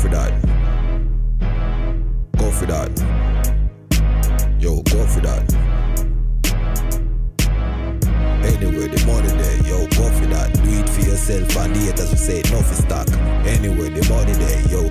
for that. Go for that. Yo, go for that. Anyway, the money there, yo, go for that. Do it for yourself and the haters will say no for stock. Anyway, the money there, yo,